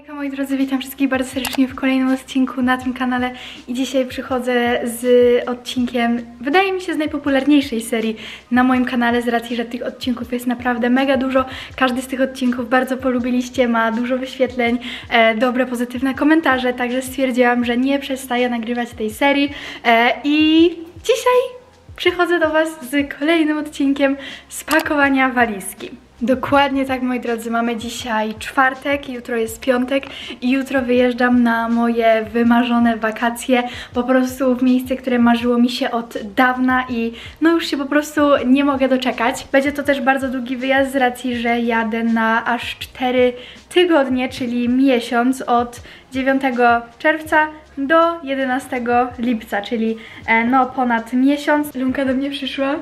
Hejka moi drodzy, witam wszystkich bardzo serdecznie w kolejnym odcinku na tym kanale i dzisiaj przychodzę z odcinkiem, wydaje mi się z najpopularniejszej serii na moim kanale z racji, że tych odcinków jest naprawdę mega dużo. Każdy z tych odcinków bardzo polubiliście, ma dużo wyświetleń, e, dobre, pozytywne komentarze, także stwierdziłam, że nie przestaję nagrywać tej serii e, i dzisiaj przychodzę do Was z kolejnym odcinkiem spakowania walizki. Dokładnie tak, moi drodzy, mamy dzisiaj czwartek, jutro jest piątek i jutro wyjeżdżam na moje wymarzone wakacje, po prostu w miejsce, które marzyło mi się od dawna i no już się po prostu nie mogę doczekać. Będzie to też bardzo długi wyjazd z racji, że jadę na aż 4 tygodnie, czyli miesiąc od 9 czerwca do 11 lipca, czyli e, no ponad miesiąc. Lunka do mnie przyszła.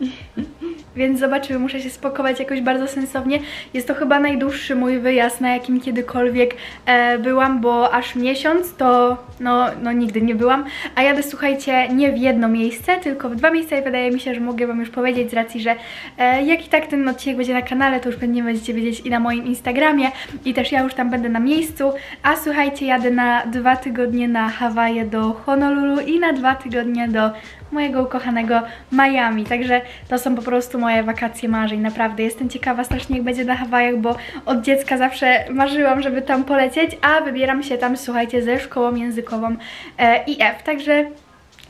Więc zobaczymy, muszę się spakować jakoś bardzo sensownie. Jest to chyba najdłuższy mój wyjazd, na jakim kiedykolwiek e, byłam, bo aż miesiąc to no, no nigdy nie byłam. A jadę, słuchajcie, nie w jedno miejsce, tylko w dwa miejsca i wydaje mi się, że mogę Wam już powiedzieć z racji, że e, jak i tak ten odcinek będzie na kanale, to już pewnie będziecie wiedzieć i na moim Instagramie i też ja już tam będę na miejscu. A słuchajcie, jadę na dwa tygodnie na Hawaje do Honolulu i na dwa tygodnie do mojego ukochanego Miami. Także to są po prostu moje wakacje marzeń, naprawdę. Jestem ciekawa strasznie jak będzie na Hawajach, bo od dziecka zawsze marzyłam, żeby tam polecieć, a wybieram się tam, słuchajcie, ze szkołą językową e, IF. Także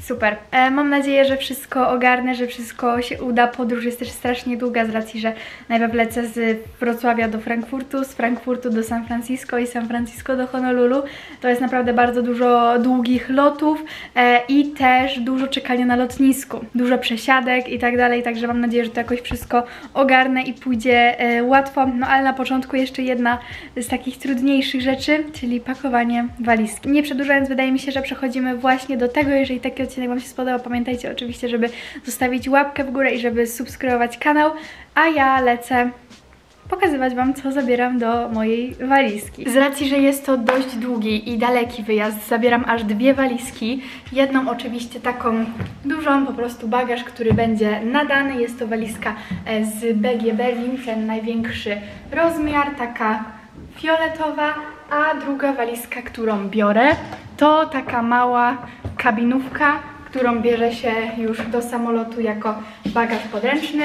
Super. E, mam nadzieję, że wszystko ogarnę, że wszystko się uda. Podróż jest też strasznie długa z racji, że najpierw lecę z Wrocławia do Frankfurtu, z Frankfurtu do San Francisco i San Francisco do Honolulu. To jest naprawdę bardzo dużo długich lotów e, i też dużo czekania na lotnisku. Dużo przesiadek i tak dalej, także mam nadzieję, że to jakoś wszystko ogarnę i pójdzie e, łatwo. No ale na początku jeszcze jedna z takich trudniejszych rzeczy, czyli pakowanie walizki. Nie przedłużając, wydaje mi się, że przechodzimy właśnie do tego, jeżeli takie odcinek Wam się spodobał, pamiętajcie oczywiście, żeby zostawić łapkę w górę i żeby subskrybować kanał, a ja lecę pokazywać Wam, co zabieram do mojej walizki. Z racji, że jest to dość długi i daleki wyjazd, zabieram aż dwie walizki. Jedną oczywiście taką dużą, po prostu bagaż, który będzie nadany. Jest to walizka e, z BG Berlin, ten największy rozmiar, taka fioletowa, a druga walizka, którą biorę, to taka mała kabinówka, którą bierze się już do samolotu jako bagaż podręczny.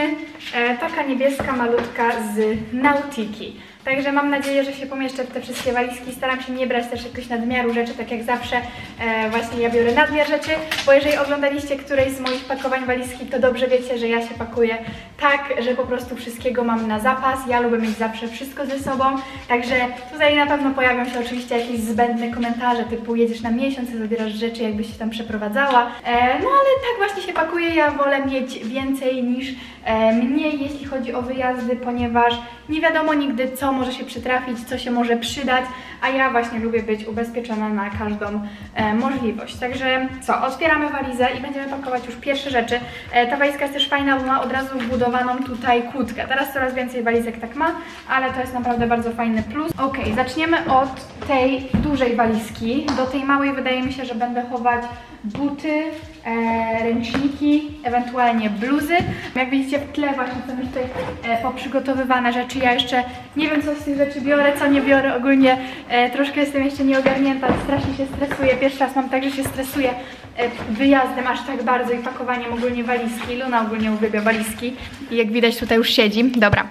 E, taka niebieska, malutka z Nautiki. Także mam nadzieję, że się pomieszczę w te wszystkie walizki. Staram się nie brać też jakoś nadmiaru rzeczy, tak jak zawsze e, właśnie ja biorę nadmiar rzeczy, bo jeżeli oglądaliście któreś z moich pakowań walizki, to dobrze wiecie, że ja się pakuję tak, że po prostu wszystkiego mam na zapas. Ja lubię mieć zawsze wszystko ze sobą, także tutaj na pewno pojawią się oczywiście jakieś zbędne komentarze typu jedziesz na miesiąc zabierasz rzeczy, jakbyś się tam przeprowadzała. E, no ale tak właśnie się pakuję, ja wolę mieć więcej niż e, mniej, jeśli chodzi o wyjazdy, ponieważ nie wiadomo nigdy co może się przytrafić, co się może przydać, a ja właśnie lubię być ubezpieczona na każdą e, możliwość. Także co, otwieramy walizę i będziemy pakować już pierwsze rzeczy. E, ta walizka jest też fajna, bo ma od razu wbudowaną tutaj kłódkę. Teraz coraz więcej walizek tak ma, ale to jest naprawdę bardzo fajny plus. Ok, zaczniemy od tej dużej walizki. Do tej małej wydaje mi się, że będę chować buty, e, ręczniki, ewentualnie bluzy. Jak widzicie w tle właśnie są już tutaj e, poprzygotowywane rzeczy. Ja jeszcze nie wiem co z tych rzeczy biorę, co nie biorę. Ogólnie e, troszkę jestem jeszcze nieogarnięta, strasznie się stresuję. Pierwszy raz mam tak, że się stresuję e, wyjazdem aż tak bardzo i pakowaniem ogólnie walizki. Luna ogólnie uwielbia walizki i jak widać tutaj już siedzi. Dobra,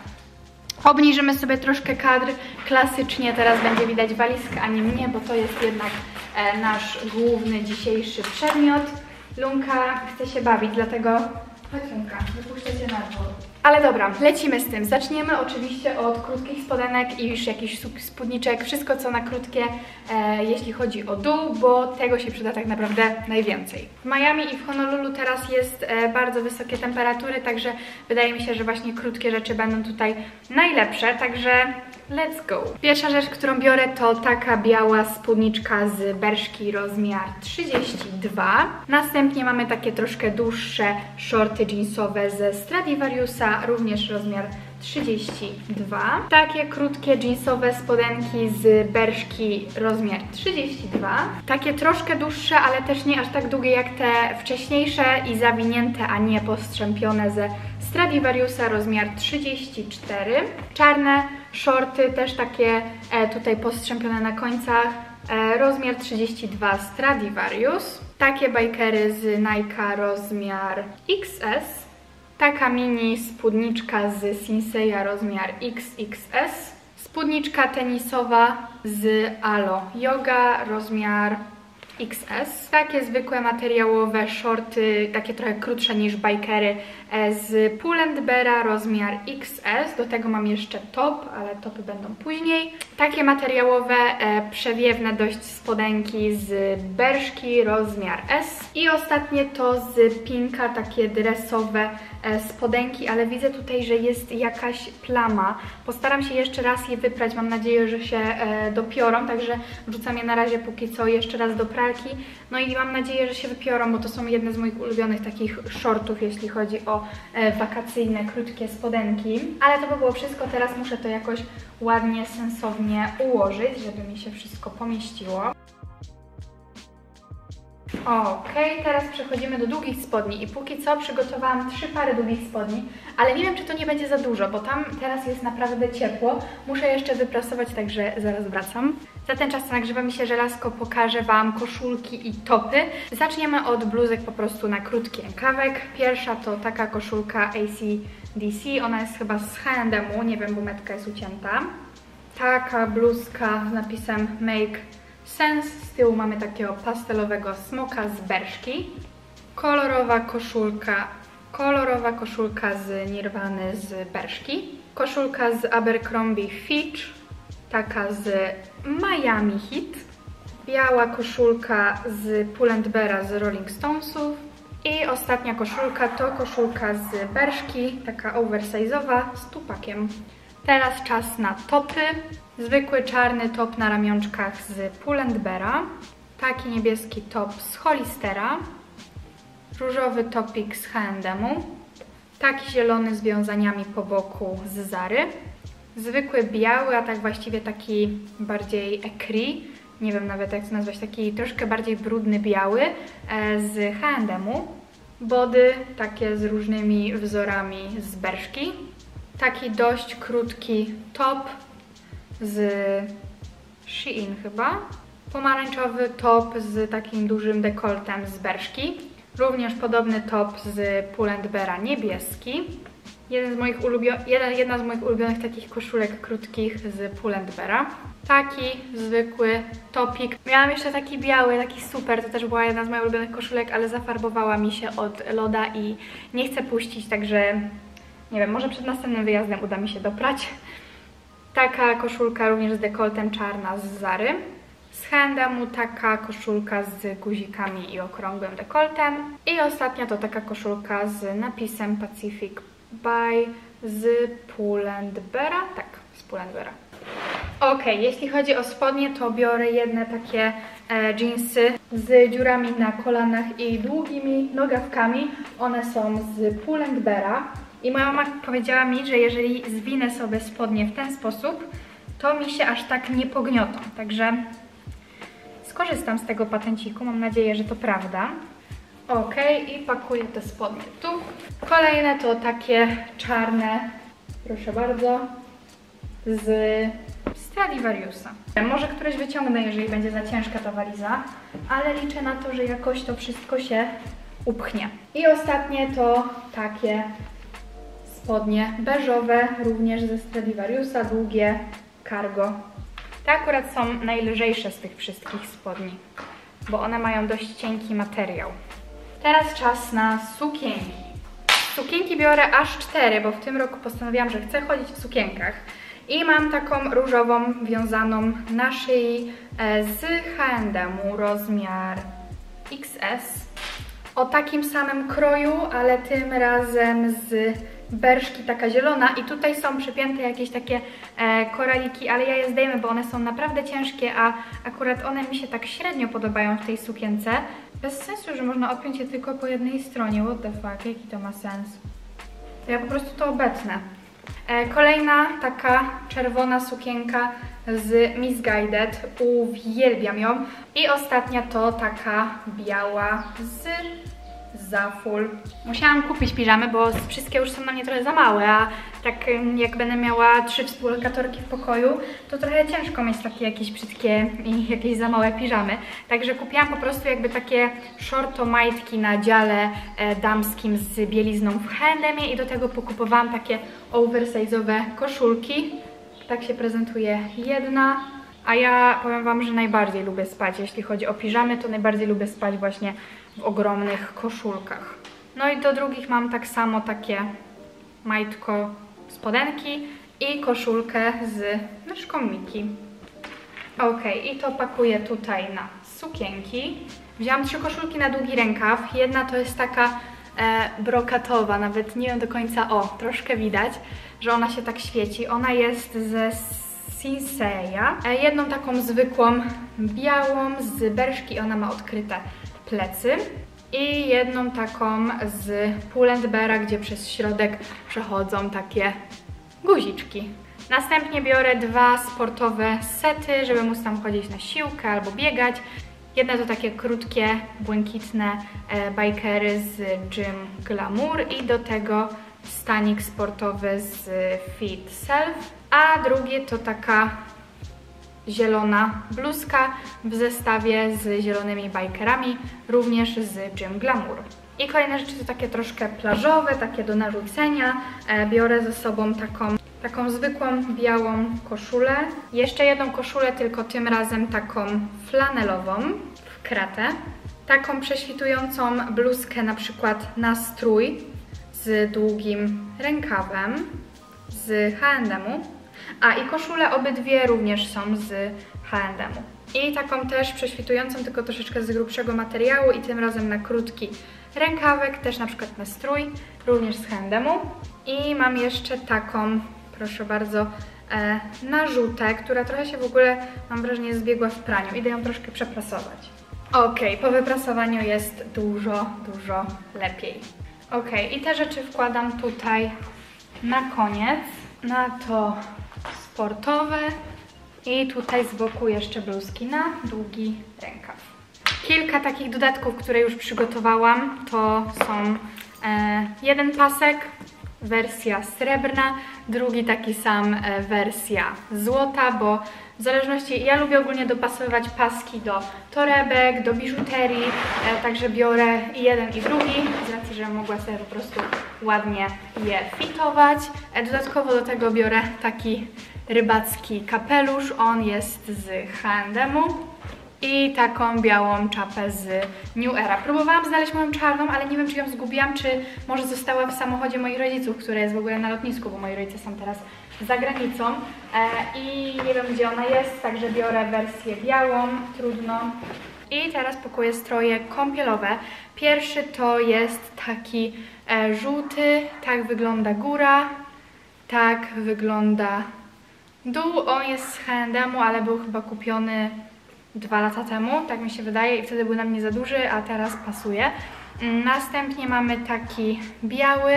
Obniżymy sobie troszkę kadr. Klasycznie teraz będzie widać walizkę, a nie mnie, bo to jest jednak nasz główny dzisiejszy przedmiot. Lunka chce się bawić, dlatego... Chodź Lunka, wypuszczę Cię na dwór. Ale dobra, lecimy z tym. Zaczniemy oczywiście od krótkich spodenek i już jakichś spódniczek, wszystko co na krótkie, e, jeśli chodzi o dół, bo tego się przyda tak naprawdę najwięcej. W Miami i w Honolulu teraz jest e, bardzo wysokie temperatury, także wydaje mi się, że właśnie krótkie rzeczy będą tutaj najlepsze, także let's go. Pierwsza rzecz, którą biorę to taka biała spódniczka z Berszki rozmiar 32. Następnie mamy takie troszkę dłuższe shorty jeansowe ze Stradivariusa, również rozmiar 32. Takie krótkie jeansowe spodenki z Berszki rozmiar 32. Takie troszkę dłuższe, ale też nie aż tak długie jak te wcześniejsze i zawinięte, a nie postrzępione ze Stradivariusa rozmiar 34. Czarne Shorty też takie e, tutaj postrzępione na końcach. E, rozmiar 32 Stradivarius. Takie bajkery z Nike rozmiar XS. Taka mini spódniczka z Sinseya rozmiar XXS. Spódniczka tenisowa z Alo Yoga rozmiar XS. Takie zwykłe materiałowe shorty, takie trochę krótsze niż bikery e, z Pull&Beara rozmiar XS. Do tego mam jeszcze top, ale topy będą później. Takie materiałowe, e, przewiewne dość spodenki z Berszki rozmiar S. I ostatnie to z Pinka, takie dresowe spodenki, ale widzę tutaj, że jest jakaś plama. Postaram się jeszcze raz je wyprać, mam nadzieję, że się dopiorą, także wrzucam je na razie póki co jeszcze raz do pralki no i mam nadzieję, że się wypiorą, bo to są jedne z moich ulubionych takich shortów, jeśli chodzi o e, wakacyjne, krótkie spodenki. Ale to by było wszystko, teraz muszę to jakoś ładnie, sensownie ułożyć, żeby mi się wszystko pomieściło. Ok, teraz przechodzimy do długich spodni i póki co przygotowałam trzy pary długich spodni, ale nie wiem, czy to nie będzie za dużo, bo tam teraz jest naprawdę ciepło. Muszę jeszcze wyprasować, także zaraz wracam. Za ten czas, co nagrywa mi się żelazko, pokażę Wam koszulki i topy. Zaczniemy od bluzek po prostu na krótki rękawek. Pierwsza to taka koszulka ACDC, ona jest chyba z H&M, nie wiem, bo metka jest ucięta. Taka bluzka z napisem Make Sense. Z tyłu mamy takiego pastelowego smoka z berszki. Kolorowa koszulka, kolorowa koszulka z Nirwany z berszki. Koszulka z Abercrombie Fitch, taka z Miami Heat. Biała koszulka z Pull&Beara z Rolling Stonesów. I ostatnia koszulka to koszulka z berszki, taka oversize'owa z tupakiem. Teraz czas na topy. Zwykły czarny top na ramionczkach z Pull&Beara. Taki niebieski top z Hollistera. Różowy topik z H&M. Taki zielony z wiązaniami po boku z Zary. Zwykły biały, a tak właściwie taki bardziej ekri. Nie wiem nawet jak to nazwać, taki troszkę bardziej brudny biały e, z H&M. Body takie z różnymi wzorami z Berszki taki dość krótki top z Shein chyba. Pomarańczowy top z takim dużym dekoltem z Berszki. Również podobny top z Pull&Beara niebieski. Jeden z moich jeden, jedna z moich ulubionych takich koszulek krótkich z Pull&Beara. Taki zwykły topik. Miałam jeszcze taki biały, taki super, to też była jedna z moich ulubionych koszulek, ale zafarbowała mi się od loda i nie chcę puścić, także nie wiem, może przed następnym wyjazdem uda mi się doprać. Taka koszulka również z dekoltem czarna z Zary. Z H&M taka koszulka z guzikami i okrągłym dekoltem. I ostatnia to taka koszulka z napisem Pacific by z Pull&Beara. Tak, z Pull&Beara. Ok, jeśli chodzi o spodnie, to biorę jedne takie e, jeansy z dziurami na kolanach i długimi nogawkami. One są z Pull&Beara. I moja mama powiedziała mi, że jeżeli zwinę sobie spodnie w ten sposób, to mi się aż tak nie pogniotą. Także skorzystam z tego patenciku, mam nadzieję, że to prawda. Ok, i pakuję te spodnie tu. Kolejne to takie czarne, proszę bardzo, z Stradivariusa. Może któreś wyciągnę, jeżeli będzie za ciężka ta waliza, ale liczę na to, że jakoś to wszystko się upchnie. I ostatnie to takie spodnie beżowe, również ze Stradivariusa, długie, cargo. Te akurat są najlżejsze z tych wszystkich spodni, bo one mają dość cienki materiał. Teraz czas na sukienki. Sukienki biorę aż cztery, bo w tym roku postanowiłam, że chcę chodzić w sukienkach. I mam taką różową, wiązaną na szyi e, z H&M rozmiar XS. O takim samym kroju, ale tym razem z berszki taka zielona i tutaj są przypięte jakieś takie e, koraliki, ale ja je zdejmę, bo one są naprawdę ciężkie, a akurat one mi się tak średnio podobają w tej sukience. Bez sensu, że można odpiąć je tylko po jednej stronie, what the fuck, jaki to ma sens? To ja po prostu to obecnę. E, kolejna taka czerwona sukienka z Misguided, uwielbiam ją. I ostatnia to taka biała z za full. Musiałam kupić piżamy, bo wszystkie już są na mnie trochę za małe, a tak jak będę miała trzy współlokatorki w pokoju, to trochę ciężko mieć takie jakieś brzydkie i jakieś za małe piżamy. Także kupiłam po prostu jakby takie shorto majtki na dziale e, damskim z bielizną w H&M i do tego pokupowałam takie oversize'owe koszulki. Tak się prezentuje jedna. A ja powiem Wam, że najbardziej lubię spać, jeśli chodzi o piżamy, to najbardziej lubię spać właśnie ogromnych koszulkach. No i do drugich mam tak samo takie majtko spodenki i koszulkę z myszką Miki. Ok, i to pakuję tutaj na sukienki. Wzięłam trzy koszulki na długi rękaw. Jedna to jest taka e, brokatowa, nawet nie wiem do końca, o, troszkę widać, że ona się tak świeci. Ona jest ze Sinseya. E, jedną taką zwykłą, białą z berszki, ona ma odkryte plecy. I jedną taką z Pull&Beara, gdzie przez środek przechodzą takie guziczki. Następnie biorę dwa sportowe sety, żeby móc tam chodzić na siłkę albo biegać. Jedne to takie krótkie, błękitne e, bikery z Gym Glamour i do tego stanik sportowy z Fit Self, a drugie to taka zielona bluzka w zestawie z zielonymi bikerami, również z Gym Glamour. I kolejne rzeczy to takie troszkę plażowe, takie do narzucenia. E, biorę ze sobą taką, taką zwykłą białą koszulę. Jeszcze jedną koszulę, tylko tym razem taką flanelową w kratę. Taką prześwitującą bluzkę na przykład na strój z długim rękawem z H&M-u. A i koszule obydwie również są z H&M-u. I taką też prześwitującą, tylko troszeczkę z grubszego materiału i tym razem na krótki rękawek, też na przykład na strój, również z H&M-u. I mam jeszcze taką, proszę bardzo, e, narzutę, która trochę się w ogóle, mam wrażenie, zbiegła w praniu. Idę ją troszkę przeprasować. Ok, po wyprasowaniu jest dużo, dużo lepiej. Ok, i te rzeczy wkładam tutaj na koniec. Na to sportowe i tutaj z boku jeszcze bluzki na długi rękaw. Kilka takich dodatków, które już przygotowałam, to są e, jeden pasek, wersja srebrna, drugi taki sam e, wersja złota, bo w zależności, ja lubię ogólnie dopasowywać paski do torebek, do biżuterii, e, także biorę i jeden i drugi, z racji, że mogła sobie po prostu ładnie je fitować. E, dodatkowo do tego biorę taki rybacki kapelusz, on jest z H&M-u i taką białą czapę z New Era. Próbowałam znaleźć moją czarną, ale nie wiem, czy ją zgubiłam, czy może została w samochodzie moich rodziców, które jest w ogóle na lotnisku, bo moi rodzice są teraz za granicą e, i nie wiem, gdzie ona jest, także biorę wersję białą, trudno. I teraz pakuję stroje kąpielowe. Pierwszy to jest taki e, żółty, tak wygląda góra, tak wygląda dół. On jest z H&M-u, ale był chyba kupiony dwa lata temu, tak mi się wydaje i wtedy był na mnie za duży, a teraz pasuje. Mm, Następnie mamy taki biały,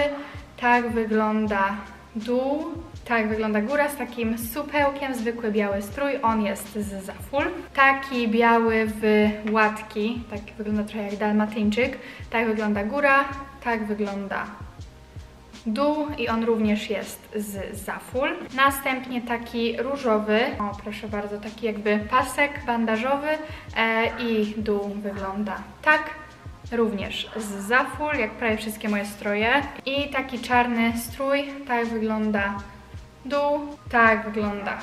tak wygląda dół, tak wygląda góra z takim supełkiem, zwykły biały strój, on jest z Zaful. Taki biały w łatki, tak wygląda trochę jak dalmatyńczyk, tak wygląda góra, tak wygląda dół i on również jest z Zaful. Następnie taki różowy, o proszę bardzo, taki jakby pasek bandażowy e, i dół wygląda tak. Również z Zaful, jak prawie wszystkie moje stroje. I taki czarny strój, tak wygląda dół, tak wygląda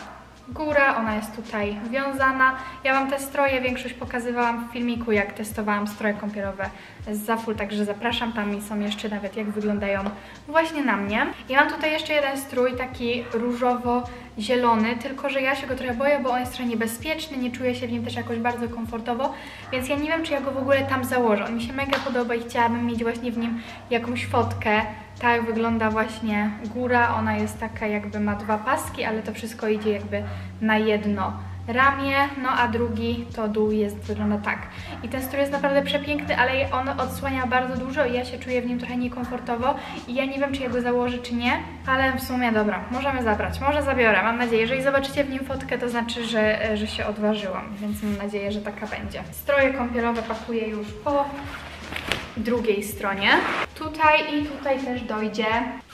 góra, ona jest tutaj wiązana. Ja Wam te stroje większość pokazywałam w filmiku, jak testowałam stroje kąpielowe z Zaful, także zapraszam, tam i są jeszcze nawet jak wyglądają właśnie na mnie. I mam tutaj jeszcze jeden strój, taki różowo-zielony, tylko że ja się go trochę boję, bo on jest trochę niebezpieczny, nie czuję się w nim też jakoś bardzo komfortowo, więc ja nie wiem, czy ja go w ogóle tam założę. On mi się mega podoba i chciałabym mieć właśnie w nim jakąś fotkę, tak wygląda właśnie góra, ona jest taka jakby ma dwa paski, ale to wszystko idzie jakby na jedno ramię, no a drugi to dół jest, wygląda tak. I ten strój jest naprawdę przepiękny, ale on odsłania bardzo dużo i ja się czuję w nim trochę niekomfortowo i ja nie wiem, czy ja go założę, czy nie, ale w sumie dobra, możemy zabrać, może zabiorę, mam nadzieję. Jeżeli zobaczycie w nim fotkę, to znaczy, że, że się odważyłam, więc mam nadzieję, że taka będzie. Stroje kąpielowe pakuję już po drugiej stronie. Tutaj i tutaj też dojdzie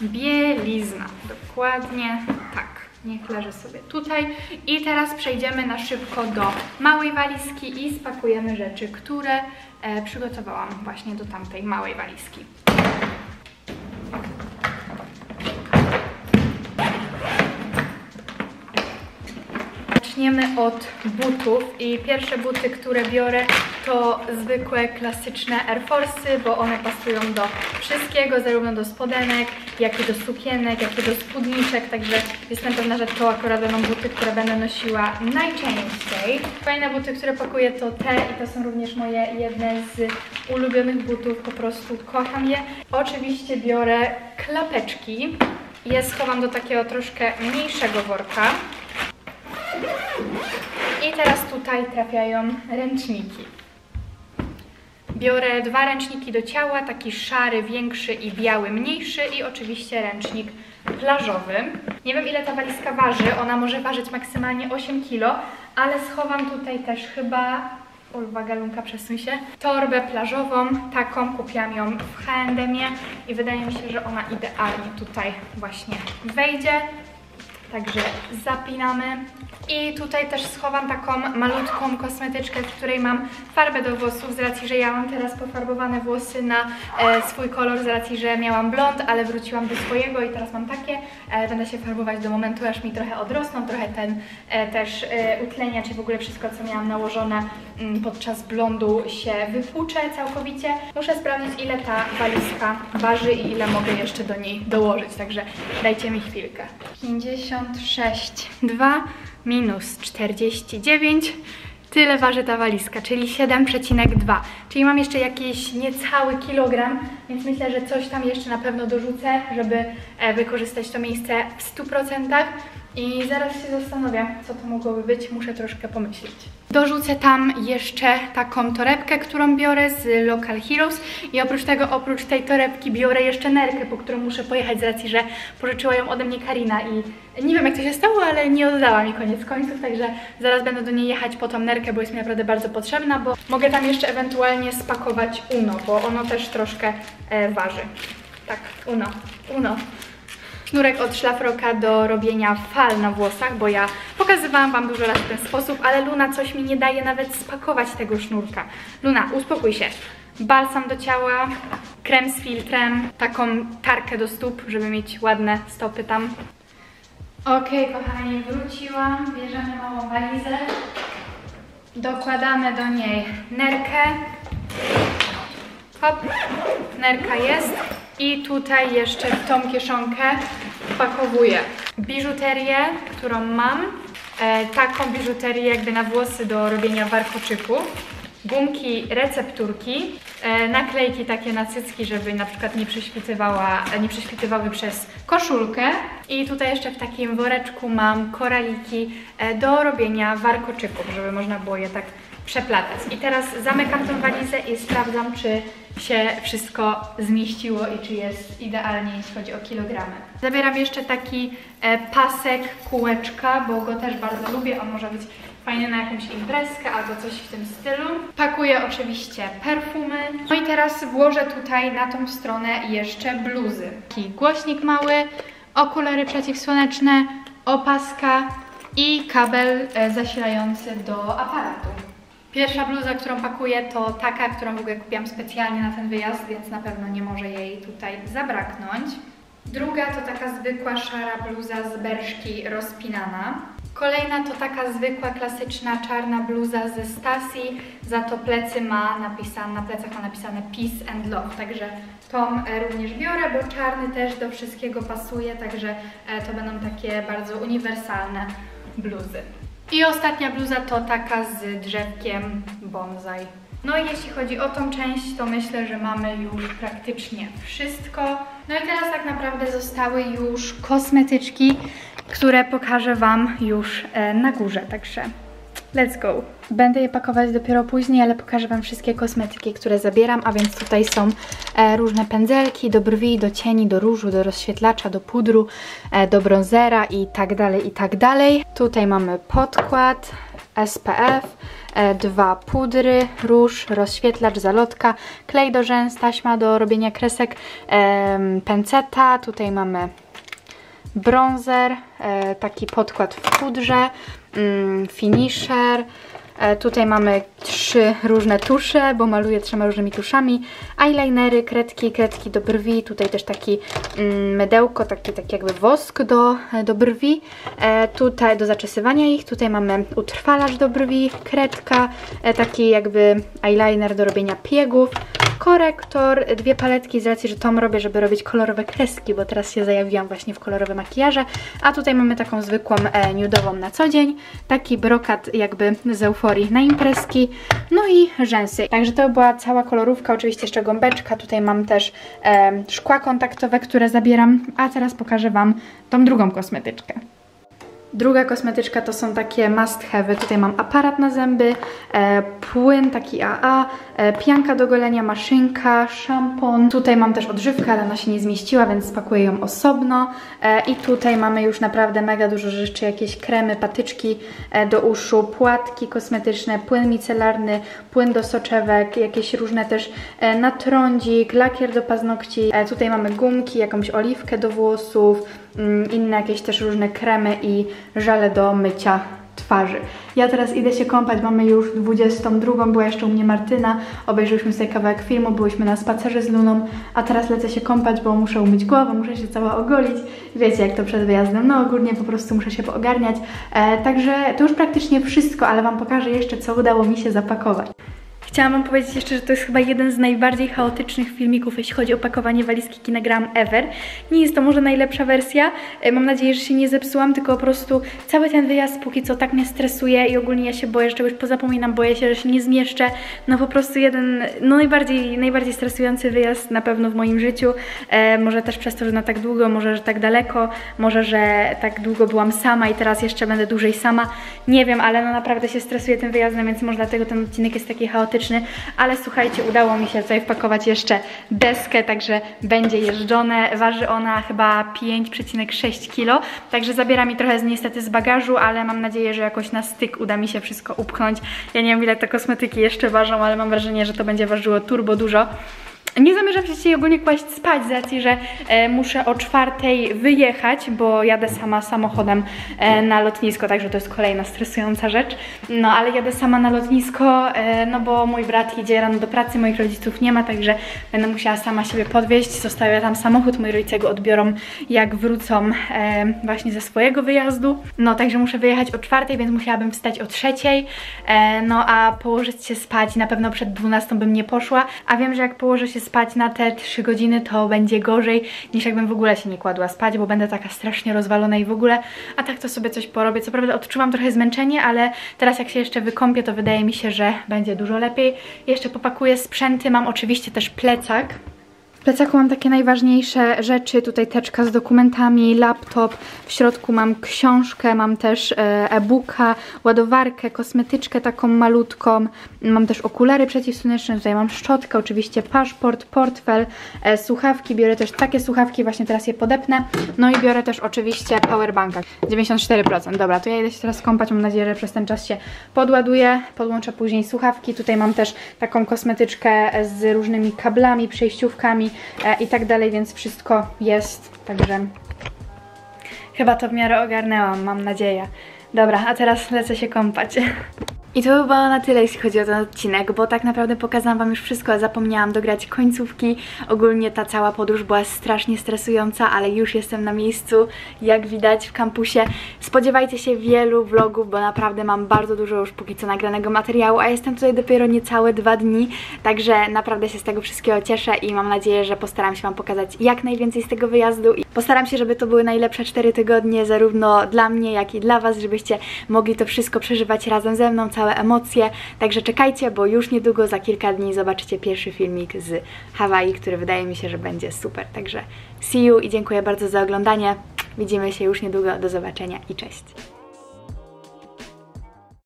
bielizna. Dokładnie tak. Niech leży sobie tutaj. I teraz przejdziemy na szybko do małej walizki i spakujemy rzeczy, które e, przygotowałam właśnie do tamtej małej walizki. Zaczniemy od butów i pierwsze buty, które biorę to zwykłe, klasyczne Air Force'y, bo one pasują do wszystkiego, zarówno do spodenek, jak i do sukienek, jak i do spódniczek, także jestem pewna, że to akurat będą buty, które będę nosiła najczęściej. Kolejne buty, które pakuję to te i to są również moje jedne z ulubionych butów, po prostu kocham je. Oczywiście biorę klapeczki, je schowam do takiego troszkę mniejszego worka. I teraz tutaj trafiają ręczniki. Biorę dwa ręczniki do ciała, taki szary, większy i biały, mniejszy i oczywiście ręcznik plażowy. Nie wiem ile ta walizka waży, ona może ważyć maksymalnie 8 kg, ale schowam tutaj też chyba, uwaga Lunka przesuń się, torbę plażową, taką, kupiłam ją w H&M i wydaje mi się, że ona idealnie tutaj właśnie wejdzie. Także zapinamy. I tutaj też schowam taką malutką kosmetyczkę, w której mam farbę do włosów, z racji, że ja mam teraz pofarbowane włosy na e, swój kolor, z racji, że miałam blond, ale wróciłam do swojego i teraz mam takie. E, będę się farbować do momentu, aż mi trochę odrosną, trochę ten e, też e, utlenia, czy w ogóle wszystko, co miałam nałożone mm, podczas blondu się wypłucze całkowicie. Muszę sprawdzić, ile ta walizka waży i ile mogę jeszcze do niej dołożyć, także dajcie mi chwilkę. 56, 2 minus 49, tyle waży ta walizka, czyli 7,2. Czyli mam jeszcze jakieś niecały kilogram, więc myślę, że coś tam jeszcze na pewno dorzucę, żeby e, wykorzystać to miejsce w 100%. I zaraz się zastanowię, co to mogłoby być, muszę troszkę pomyśleć. Dorzucę tam jeszcze taką torebkę, którą biorę z Local Heroes i oprócz tego, oprócz tej torebki biorę jeszcze nerkę, po którą muszę pojechać z racji, że pożyczyła ją ode mnie Karina i nie wiem jak to się stało, ale nie oddała mi koniec końców, także zaraz będę do niej jechać po tą nerkę, bo jest mi naprawdę bardzo potrzebna, bo mogę tam jeszcze ewentualnie spakować Uno, bo ono też troszkę e, waży. Tak, Uno, Uno sznurek od szlafroka do robienia fal na włosach, bo ja pokazywałam Wam dużo razy w ten sposób, ale Luna coś mi nie daje nawet spakować tego sznurka. Luna, uspokój się. Balsam do ciała, krem z filtrem, taką tarkę do stóp, żeby mieć ładne stopy tam. Ok, kochani, wróciłam, bierzemy małą walizę, dokładamy do niej nerkę, hop, nerka jest, i tutaj jeszcze w tą kieszonkę wpakowuję biżuterię, którą mam. E, taką biżuterię jakby na włosy do robienia warkoczyków. Gumki, recepturki, e, naklejki takie na cycki, żeby na przykład nie, prześwitywała, nie prześwitywały przez koszulkę. I tutaj jeszcze w takim woreczku mam koraliki e, do robienia warkoczyków, żeby można było je tak przeplatać. I teraz zamykam tą walizę i sprawdzam, czy się wszystko zmieściło i czy jest idealnie, jeśli chodzi o kilogramy. Zabieram jeszcze taki e, pasek kółeczka, bo go też bardzo lubię. On może być fajny na jakąś imprezkę albo coś w tym stylu. Pakuję oczywiście perfumy. No i teraz włożę tutaj na tą stronę jeszcze bluzy. Taki głośnik mały, okulary przeciwsłoneczne, opaska i kabel e, zasilający do aparatu. Pierwsza bluza, którą pakuję to taka, którą w ogóle kupiłam specjalnie na ten wyjazd, więc na pewno nie może jej tutaj zabraknąć. Druga to taka zwykła szara bluza z berszki rozpinana. Kolejna to taka zwykła, klasyczna, czarna bluza ze Stasi, za to plecy ma napisane, na plecach ma napisane Peace and Love, także tą e, również biorę, bo czarny też do wszystkiego pasuje, także e, to będą takie bardzo uniwersalne bluzy. I ostatnia bluza to taka z drzewkiem bonsai. No i jeśli chodzi o tą część, to myślę, że mamy już praktycznie wszystko. No i teraz tak naprawdę zostały już kosmetyczki, które pokażę Wam już e, na górze, także let's go. Będę je pakować dopiero później, ale pokażę Wam wszystkie kosmetyki, które zabieram, a więc tutaj są e, różne pędzelki do brwi, do cieni, do różu, do rozświetlacza, do pudru, e, do bronzera i tak dalej, i tak dalej. Tutaj mamy podkład, SPF, e, dwa pudry, róż, rozświetlacz, zalotka, klej do rzęs, taśma do robienia kresek, e, penceta, tutaj mamy bronzer, e, taki podkład w pudrze, finisher, E, tutaj mamy trzy różne tusze, bo maluję trzema różnymi tuszami. Eyelinery, kredki, kredki do brwi. Tutaj też taki mm, mydełko, taki, taki jakby wosk do, do brwi. E, tutaj do zaczesywania ich. Tutaj mamy utrwalacz do brwi, kredka, e, taki jakby eyeliner do robienia piegów korektor, dwie paletki z racji, że Tom robię, żeby robić kolorowe kreski, bo teraz się zajawiłam właśnie w kolorowe makijaże, a tutaj mamy taką zwykłą e, na co dzień, taki brokat jakby z euforii na imprezki, no i rzęsy. Także to była cała kolorówka, oczywiście jeszcze gąbeczka, tutaj mam też e, szkła kontaktowe, które zabieram, a teraz pokażę Wam tą drugą kosmetyczkę. Druga kosmetyczka to są takie must have. Tutaj mam aparat na zęby, e, płyn taki AA, e, pianka do golenia, maszynka, szampon. Tutaj mam też odżywkę, ale ona się nie zmieściła, więc spakuję ją osobno. E, I tutaj mamy już naprawdę mega dużo rzeczy, jakieś kremy, patyczki e, do uszu, płatki kosmetyczne, płyn micelarny, płyn do soczewek, jakieś różne też e, natrądzik, lakier do paznokci. E, tutaj mamy gumki, jakąś oliwkę do włosów, inne jakieś też różne kremy i żele do mycia twarzy. Ja teraz idę się kąpać, mamy już 22, była jeszcze u mnie Martyna, obejrzyliśmy sobie kawałek filmu, byliśmy na spacerze z Luną, a teraz lecę się kąpać, bo muszę umyć głowę, muszę się cała ogolić. Wiecie jak to przed wyjazdem, no ogólnie po prostu muszę się poogarniać. E, także to już praktycznie wszystko, ale Wam pokażę jeszcze, co udało mi się zapakować. Chciałam Wam powiedzieć jeszcze, że to jest chyba jeden z najbardziej chaotycznych filmików, jeśli chodzi o pakowanie walizki Kinegram ever. Nie jest to może najlepsza wersja, e, mam nadzieję, że się nie zepsułam, tylko po prostu cały ten wyjazd póki co tak mnie stresuje i ogólnie ja się boję, że czegoś pozapominam, boję się, że się nie zmieszczę. No po prostu jeden, no najbardziej, najbardziej stresujący wyjazd na pewno w moim życiu. E, może też przez to, że na tak długo, może, że tak daleko, może, że tak długo byłam sama i teraz jeszcze będę dłużej sama. Nie wiem, ale no naprawdę się stresuję tym wyjazdem, więc może dlatego ten odcinek jest taki chaotyczny ale słuchajcie, udało mi się tutaj wpakować jeszcze deskę, także będzie jeżdżone. Waży ona chyba 5,6 kg, także zabiera mi trochę niestety z bagażu, ale mam nadzieję, że jakoś na styk uda mi się wszystko upchnąć. Ja nie wiem ile te kosmetyki jeszcze ważą, ale mam wrażenie, że to będzie ważyło turbo dużo. Nie zamierzam się dzisiaj ogólnie kłaść spać z racji, że e, muszę o czwartej wyjechać, bo jadę sama samochodem e, na lotnisko, także to jest kolejna stresująca rzecz. No ale jadę sama na lotnisko, e, no bo mój brat idzie rano do pracy, moich rodziców nie ma, także będę musiała sama siebie podwieźć. Zostawię tam samochód, moi rodzice go odbiorą jak wrócą e, właśnie ze swojego wyjazdu. No także muszę wyjechać o czwartej, więc musiałabym wstać o trzeciej. E, no a położyć się spać na pewno przed 12 bym nie poszła, a wiem, że jak położę się spać na te 3 godziny, to będzie gorzej niż jakbym w ogóle się nie kładła spać, bo będę taka strasznie rozwalona i w ogóle, a tak to sobie coś porobię. Co prawda odczuwam trochę zmęczenie, ale teraz jak się jeszcze wykąpię, to wydaje mi się, że będzie dużo lepiej. Jeszcze popakuję sprzęty, mam oczywiście też plecak, plecaku mam takie najważniejsze rzeczy, tutaj teczka z dokumentami, laptop, w środku mam książkę, mam też e, e-booka, ładowarkę, kosmetyczkę taką malutką, mam też okulary przeciwsłoneczne, tutaj mam szczotkę, oczywiście paszport, portfel, e, słuchawki, biorę też takie słuchawki, właśnie teraz je podepnę, no i biorę też oczywiście powerbanka, 94%, dobra, to ja idę się teraz kąpać, mam nadzieję, że przez ten czas się podładuję, podłączę później słuchawki, tutaj mam też taką kosmetyczkę z różnymi kablami, przejściówkami, i tak dalej, więc wszystko jest, także chyba to w miarę ogarnęłam, mam nadzieję. Dobra, a teraz lecę się kąpać. I to by było na tyle, jeśli chodzi o ten odcinek, bo tak naprawdę pokazałam Wam już wszystko, a zapomniałam dograć końcówki. Ogólnie ta cała podróż była strasznie stresująca, ale już jestem na miejscu, jak widać w kampusie. Spodziewajcie się wielu vlogów, bo naprawdę mam bardzo dużo już póki co nagranego materiału, a jestem tutaj dopiero niecałe dwa dni, także naprawdę się z tego wszystkiego cieszę i mam nadzieję, że postaram się Wam pokazać jak najwięcej z tego wyjazdu i postaram się, żeby to były najlepsze cztery tygodnie, zarówno dla mnie, jak i dla Was, żebyście mogli to wszystko przeżywać razem ze mną, całe emocje. Także czekajcie, bo już niedługo, za kilka dni zobaczycie pierwszy filmik z Hawaii, który wydaje mi się, że będzie super. Także see you i dziękuję bardzo za oglądanie. Widzimy się już niedługo. Do zobaczenia i cześć.